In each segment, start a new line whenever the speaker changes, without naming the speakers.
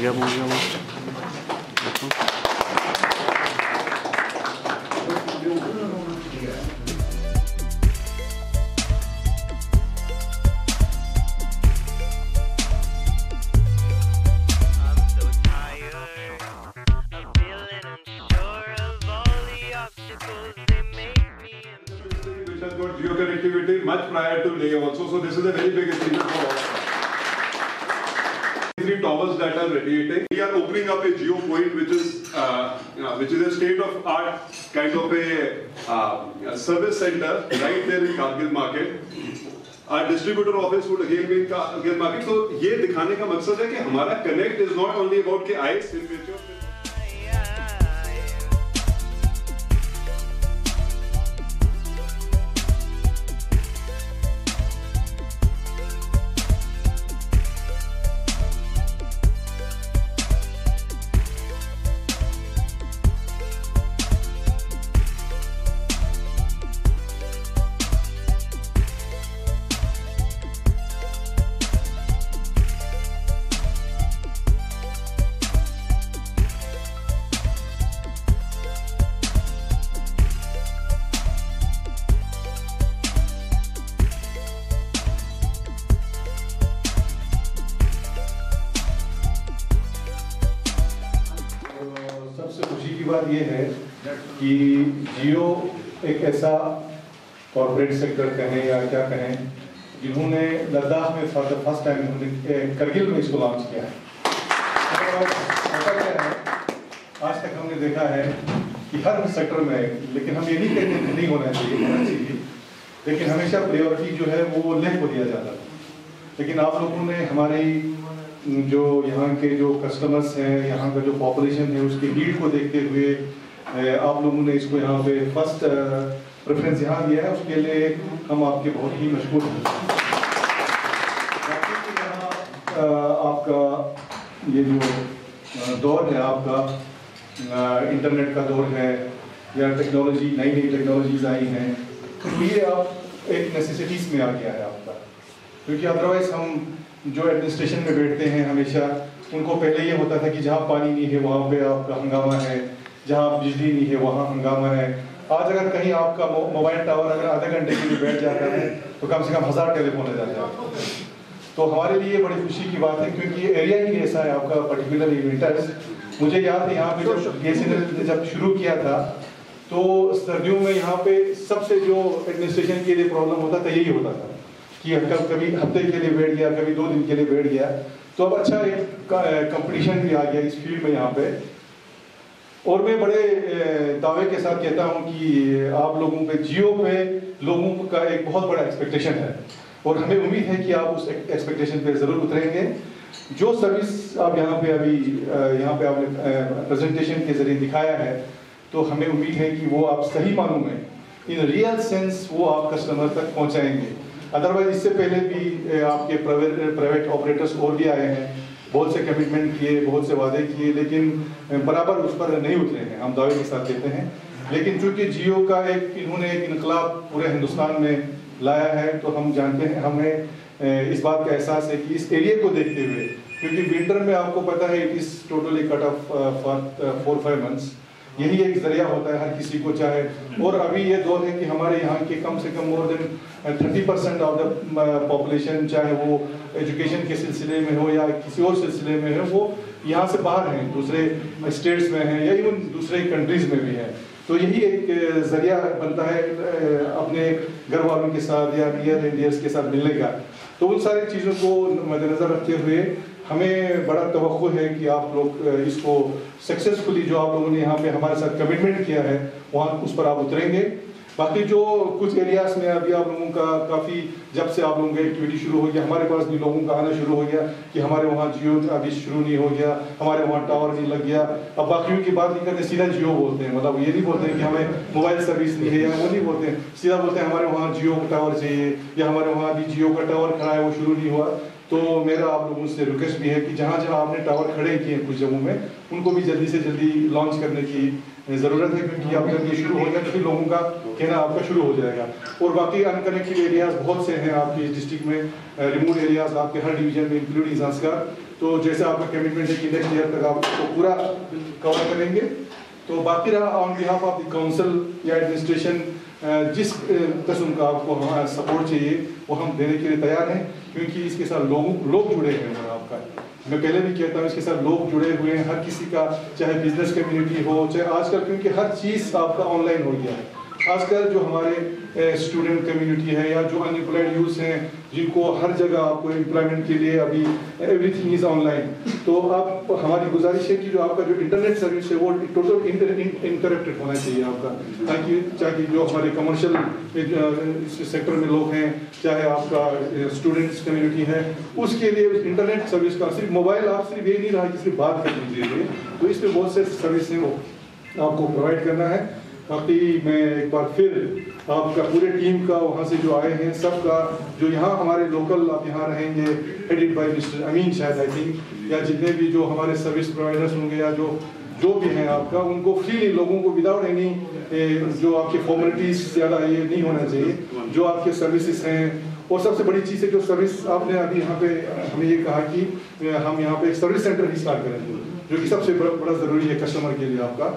गया पहुँच
Three towers that are radiating. We are opening up a geo point, which is uh, you know, which is a state of art kind of a, uh, a service center right there in Kargil market. Our distributor office would again be in Kargil market. So ये दिखाने का मकसद है कि हमारा connect is not only about कि ICE in.
बात यह है कि जियो एक ऐसा कॉरपोरेट सेक्टर कहें या क्या कहें, जिन्होंने लद्दाख में फॉर द फ़र्स्ट टाइम उन्होंने करगिल में इसको लॉन्च किया है। क्या है, आज तक हमने देखा है कि हर सेक्टर में, लेकिन हम ये नहीं कहते कि नहीं होना चाहिए होना चाहिए। लेकिन हमेशा प्रायोरिटी जो है वो लेह को दिया जाता है। लेकिन आप लोगों ने हमारी जो यहाँ के जो कस्टमर्स हैं, यहाँ का जो पॉपुलेशन है, उसकी नीड को देखते हुए आप लोगों ने इसको यहाँ पे फ़र्स्ट प्रेफरेंस यहाँ दिया है। उसके लिए हम आपके बहुत ही मशहूर हैं। तो आपका ये जो दौर है आपका इंटरनेट का दौर है, या टेक्नोलॉजी नई नई टेक्नोलॉजीज़ आई हैं तो ये आप एक नेसेसिटीज में आ गया है आपका। क्योंकि अदरवाइज़ हम जो एडमिनिस्ट्रेशन में बैठते हैं हमेशा, उनको पहले ये होता था कि जहाँ पानी नहीं है, वहाँ पे आपका हंगामा है, जहाँ बिजली नहीं है, वहाँ हंगामा है। आज अगर कहीं आपका मोबाइल टावर अगर आधे घंटे के लिए बैठ जाता है तो कम से कम हज़ार टेलीफोन आ जाता है। तो हमारे लिए बड़ी खुशी की बात है, क्योंकि एरिया ही ऐसा है आपका पर्टिकुलर विंटर्स मुझे याद है यहाँ पे जब बीएसएनएल ने जब शुरू किया था तो सर्दियों में यहाँ पे सबसे जो एडमिनिस्ट्रेशन के लिए प्रॉब्लम होता था, यही होता था। कि कब कभी हफ़्ते के लिए बैठ गया, कभी दो दिन के लिए बैठ गया। तो अब अच्छा एक कंपटीशन भी आ गया इस फ़ील्ड में यहाँ पे। और मैं बड़े दावे के साथ कहता हूँ कि आप लोगों पे, जियो पे लोगों का एक बहुत बड़ा एक्सपेक्टेशन है। और हमें उम्मीद है कि आप उस एक्सपेक्टेशन पे ज़रूर उतरेंगे। जो सर्विस आप यहाँ पे अभी यहाँ पे आपने प्रेजेंटेशन के ज़रिए दिखाया है तो हमें उम्मीद है कि वो आप सही मानों में इन रियल सेंस वो आप कस्टमर तक पहुँचाएँगे। अदरवाइज़ इससे पहले भी आपके प्राइवेट ऑपरेटर्स और भी आए हैं। बहुत से कमिटमेंट किए, बहुत से वादे किए, लेकिन बराबर उस पर नहीं उतरे हैं। हम दावे के साथ देते हैं। लेकिन चूँकि जियो का एक, इन्होंने एक इनकलाब पूरे हिंदुस्तान में लाया है तो हम जानते हैं, हमें इस बात का एहसास है कि इस एरिए को देखते हुए, क्योंकि विंटर में आपको पता है it is totally cut off for four five months यही एक ज़रिया होता है हर किसी को, चाहे और अभी ये दौर है कि हमारे यहाँ के कम से कम more than thirty percent of the population चाहे वो एजुकेशन के सिलसिले में हो या किसी और सिलसिले में हो, वो यहाँ से बाहर हैं, दूसरे स्टेट्स में हैं या इवन दूसरे कंट्रीज़ में भी हैं। तो यही एक ज़रिया बनता है अपने घर वालों के साथ या नियर इंडियंस के साथ मिलने का। तो उन सारी चीज़ों को मद्देनज़र रखते हुए हमें बड़ा तो है कि आप लोग इसको सक्सेसफुली जो आप लोगों ने यहाँ पे हमारे साथ कमिटमेंट किया है, वहाँ उस पर आप उतरेंगे। बाकी जो कुछ एरियाज़ में अभी आप लोगों का काफ़ी जब से आप लोगों की एक्टिविटी शुरू हो गया, हमारे पास भी लोगों का आना शुरू हो गया कि हमारे वहाँ जियो अभी शुरू नहीं हो गया, हमारे वहाँ टावर नहीं लग गया। अब बाकियों की बात नहीं करते, सीधा जियो बोलते हैं। मतलब ये नहीं बोलते हैं कि हमें मोबाइल सर्विस नहीं है या वो नहीं बोलते हैं। सीधा बोलते हैं, हमारे वहाँ जियो का टावर चाहिए या हमारे वहाँ अभी जियो का टावर खड़ा है, वो शुरू नहीं हुआ। तो मेरा आप लोगों से रिक्वेस्ट भी है कि जहाँ जहाँ आपने टावर खड़े किए कुछ जगहों में, उनको भी जल्दी से जल्दी लॉन्च करने की ज़रूरत है क्योंकि अब जब ये शुरू हो जाए तो फिर लोगों का कहना आपका शुरू हो जाएगा। और बाकी अनकनेक्टेड एरियाज़ बहुत से हैं आपके डिस्ट्रिक्ट में। रिमोट एरियाज़ आपके हर डिवीज़न में इंक्लूडिंग संस्कार तो जैसे आपका कमिटमेंट है कि नेक्स्ट ईयर तक आप उसको पूरा कवर करेंगे। तो बाकी रहा on behalf of the council या एडमिनिस्ट्रेशन जिस कस्म का आपको हमारा सपोर्ट चाहिए, वो हम देने के लिए तैयार हैं। क्योंकि इसके साथ लोग जुड़े हैं, आपका। मैं पहले भी कहता हूँ, इसके साथ लोग जुड़े हुए हैं, हर किसी का, चाहे बिज़नेस कम्युनिटी हो, चाहे आजकल, क्योंकि हर चीज़ आपका ऑनलाइन हो गया है। आजकल जो हमारे स्टूडेंट कम्युनिटी है या जो अनएम्प्लॉयड यूथ हैं, जिनको हर जगह आपको एम्प्लॉयमेंट के लिए अभी एवरीथिंग इज़ ऑनलाइन तो आप, हमारी गुजारिश है कि जो आपका जो इंटरनेट सर्विस है, वो टोटल इंटरप्टेड होना चाहिए आपका। ताकि ताकि जो हमारे कमर्शियल सेक्टर में लोग हैं, चाहे आपका स्टूडेंट्स कम्युनिटी है, उसके लिए इंटरनेट सर्विस का सिर्फ़ मोबाइल आप सिर्फ़ ये नहीं रहा कि सिर्फ़ बात करने के लिए। तो इसमें बहुत से सर्विस हैं वो आपको प्रोवाइड करना है। बाकी मैं एक बार फिर आपका पूरे टीम का वहाँ से जो आए हैं सबका जो यहाँ हमारे लोकल आप यहाँ रहेंगे हेडेड बाय मिस्टर अमीन शायद आई थिंक या जितने भी जो हमारे सर्विस प्रोवाइडर्स होंगे या जो जो भी हैं आपका उनको फ्रीली लोगों को विदाउट एनी जो आपके फॉर्मेलिटीज ज़्यादा ये नहीं होना चाहिए जो आपके सर्विसेज़ हैं। और सबसे बड़ी चीज़ है जो सर्विस आपने अभी यहाँ पे हमें ये कहा कि हम यहाँ पे एक सर्विस सेंटर ही स्टार्ट करेंगे जो कि सबसे बड़ा, बड़ा ज़रूरी है कस्टमर के लिए आपका।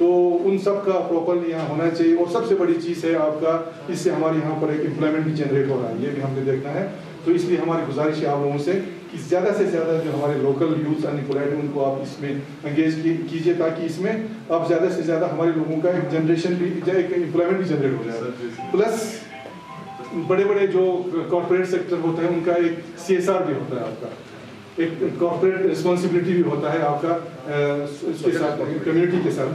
तो उन सब का प्रॉपरली यहाँ होना चाहिए। और सबसे बड़ी चीज़ है आपका इससे हमारे यहाँ पर एक एम्प्लॉयमेंट भी जनरेट हो रहा है। ये भी हमने देखना है। तो इसलिए हमारी गुजारिश है आप लोगों से कि ज़्यादा से ज़्यादा जो हमारे लोकल यूथ अनएम्प्लॉयड हैं उनको आप इसमें एंगेज कीजिए ताकि इसमें आप ज़्यादा से ज़्यादा हमारे लोगों का एक जनरेशन भी एक एम्प्लॉयमेंट भी जनरेट हो जाए। प्लस बड़े बड़े जो कॉरपोरेट सेक्टर होते हैं उनका एक सीएसआर भी होता है आपका। एक कॉर्पोरेट रिस्पॉन्सिबिलिटी भी होता है आपका इसके साथ कम्युनिटी के साथ।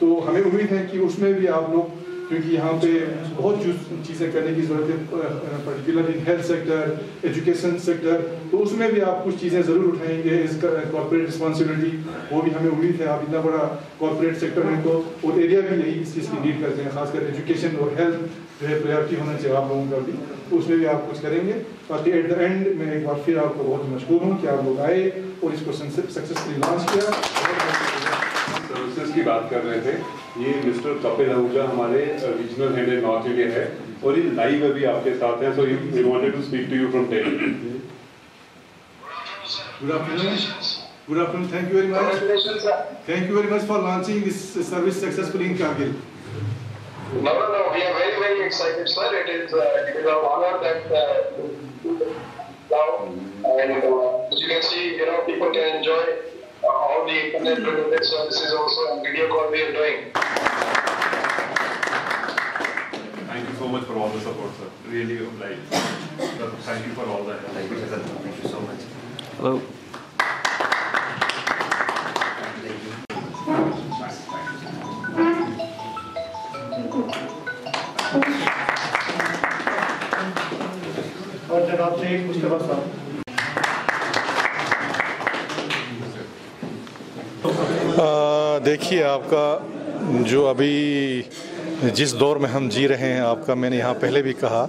तो हमें उम्मीद है कि उसमें भी आप लोग, क्योंकि यहाँ पे बहुत चीज़ें करने की ज़रूरत है particular in health sector education sector तो उसमें भी आप कुछ चीज़ें ज़रूर उठाएँगे, इस कॉर्पोरेट रिस्पॉन्सिबिलिटी वो भी हमें उम्मीद है, आप इतना बड़ा कॉर्पोरेट सेक्टर में तो वो एरिया भी यही इस चीज़ की नीड करते हैं, खासकर एजुकेशन और हेल्थ जो है प्रायोरिटी होना चाहिए आप लोगों का भी तो उसमें भी आप कुछ करेंगे। बाकी एट द एंड मैं एक बार फिर आपको बहुत मशहूर हूँ कि आप लोग आए और इसको सक्सेसफुली लॉन्च किया।
की बात कर रहे थे ये मिस्टर कपिल आहूजा हमारे regional head in north India है और ये लाइव अभी आपके साथ हैं so you we wanted to speak to you from Delhi
good afternoon good afternoon thank you
very much
thank you very much for launching this service successfully in Kargil
No, no, no. We are very, very excited, sir. It is, uh, it is an honor that uh, now, and uh, as you can uh, all the internet-related services also and video call we are doing.
Thank you so much for all the support, sir. Really obliged. Sir, Thank you for all the help.
Thank you, sir. Thank you so much. Hello.
देखिए, आपका जो अभी जिस दौर में हम जी रहे हैं, आपका मैंने यहाँ पहले भी कहा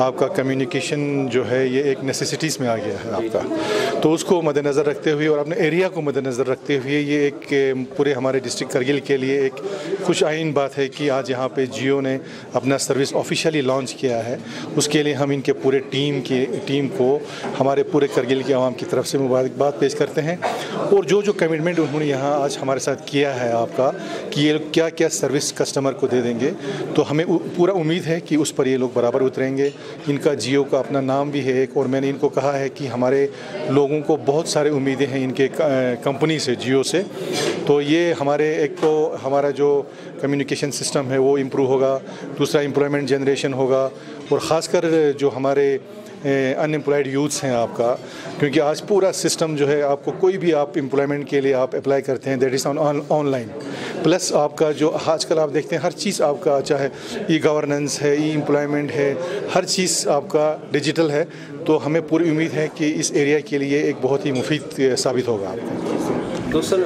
आपका कम्युनिकेशन जो है, ये एक नेसेसिटीज़ में आ गया है आपका। तो उसको मद्देनज़र रखते हुए और अपने एरिया को मद्देनज़र रखते हुए ये एक पूरे हमारे डिस्ट्रिक्ट करगिल के लिए एक खुश आइन बात है कि आज यहाँ पे जियो ने अपना सर्विस ऑफिशियली लॉन्च किया है। उसके लिए हम इनके पूरे टीम की टीम को, हमारे पूरे करगिल के आवाम की तरफ़ से मुबारकबाद पेश करते हैं। और जो जो कमिटमेंट उन्होंने यहाँ आज हमारे साथ किया है आपका, कि ये क्या क्या सर्विस कस्टमर को दे देंगे तो हमें पूरा उम्मीद है कि उस पर ये लोग बराबर उतरेंगे। इनका जियो का अपना नाम भी है एक, और मैंने इनको कहा है कि हमारे लोगों को बहुत सारे उम्मीदें हैं इनके कंपनी से, जियो से। तो ये हमारे एक तो हमारा जो कम्युनिकेशन सिस्टम है वो इम्प्रूव होगा, दूसरा एम्प्लॉयमेंट जनरेशन होगा, और ख़ासकर जो हमारे अनएम्प्लॉयड यूथ्स हैं आपका, क्योंकि आज पूरा सिस्टम जो है आपको कोई भी आप एम्प्लॉयमेंट के लिए आप अप्लाई करते हैं that is on online plus आपका जो आजकल आप देखते हैं, हर चीज़ आपका चाहे ई गवर्नेंस है ई एम्प्लॉयमेंट है, हर चीज़ आपका डिजिटल है तो हमें पूरी उम्मीद है कि इस एरिया के लिए एक बहुत ही मुफीद साबित होगा आपका।
तो सर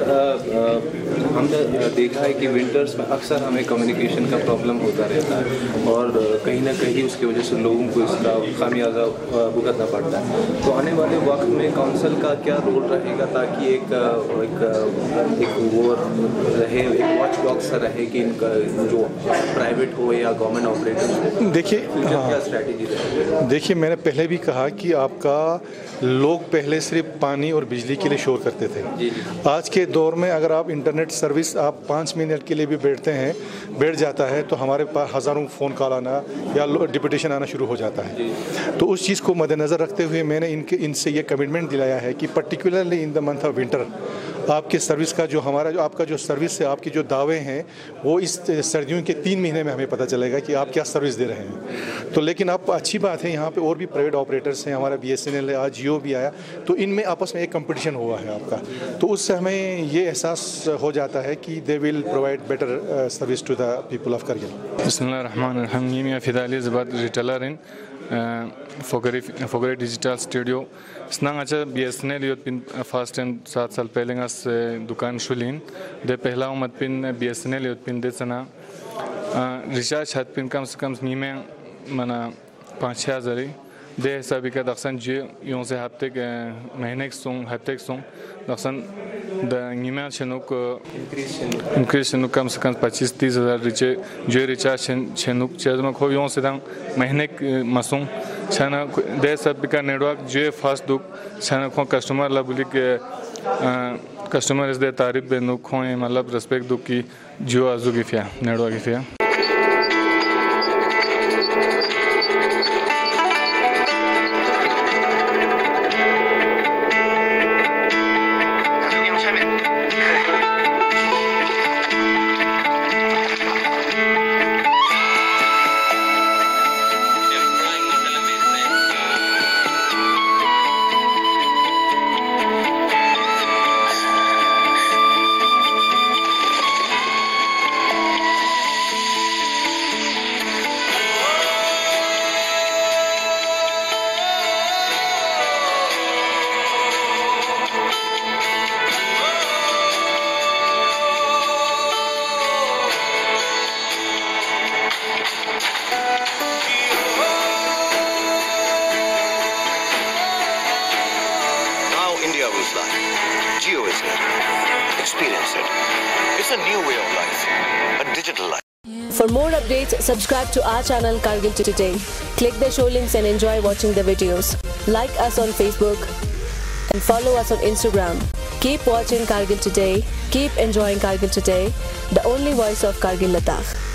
हमने देखा है कि विंटर्स में अक्सर हमें कम्युनिकेशन का प्रॉब्लम होता रहता है और कहीं ना कहीं उसकी वजह से लोगों को इसका खामियाजा भुगतना पड़ता है। तो आने वाले वक्त में काउंसिल का क्या रोल रहेगा ताकि एक एक, एक वो रहे एक वॉच बॉक्स रहे कि इनका जो प्राइवेट हो या गवर्नमेंट ऑपरेटर
देखिए हाँ
क्या स्ट्रैटेजी रहेगी?
देखिए मैंने पहले भी कहा कि आपका लोग पहले सिर्फ़ पानी और बिजली के लिए शोर करते थे। आज के दौर में अगर आप इंटरनेट सर्विस आप पाँच मिनट के लिए भी बैठते हैं, बैठ जाता है तो हमारे पास हज़ारों फ़ोन कॉल आना या डिपुटेशन आना शुरू हो जाता है। तो उस चीज़ को मद्देनज़र रखते हुए मैंने इनके, इनसे ये कमिटमेंट दिलाया है कि particularly in the month of winter आपके सर्विस का जो हमारा जो, आपका जो सर्विस है, आपके जो दावे हैं, वो इस सर्दियों के तीन महीने में हमें पता चलेगा कि आप क्या सर्विस दे रहे हैं। तो लेकिन आप अच्छी बात है, यहाँ पे और भी प्राइवेट ऑपरेटर्स हैं, हमारा बी एस एन एल है, आज जियो भी आया तो इनमें आपस में एक कंपटीशन हुआ है आपका। तो उससे हमें ये एहसास हो जाता है कि they will provide better service to the people of Kargil
Bismillahirrahmanirrahim. फोगरी डिजिटल स्टूडियो। स्नांग अच्छा B S N L pin, first and सात साल पहले दुकान शुलीन दे पहला मत pin B S N L pin दे सना। रिचार्ज हत पिन कम से कम नीमें, मना, पाँच छः हज़ार ही। दे जी यूँ से हफ़्ते के महीने के सोंग हफ़्ते के सोंग दक्षन द नीमे छनुक इंक्रीज छनुक कम से कम पच्चीस तीस हज़ार रिचे, जो छनुक चेज में खो यूँ से दंग महीने के मसूंग छना दे सब का नेटवर्क जो फास्ट दुक छना खो कस्टमर इस दे तारीफ़ बे नुक खो मतलब रेस्पेक्ट दुक की जियो आजू गिफिया नेटवर्क गिफिया
India will fly. Geo is here. Experience it. It's a new way of life, a digital life.
For more updates, subscribe to our channel Kargil Today. Click the show links and enjoy watching the videos. Like us on Facebook and follow us on Instagram. Keep watching Kargil Today. Keep enjoying Kargil Today, the only voice of Kargil Ladakh.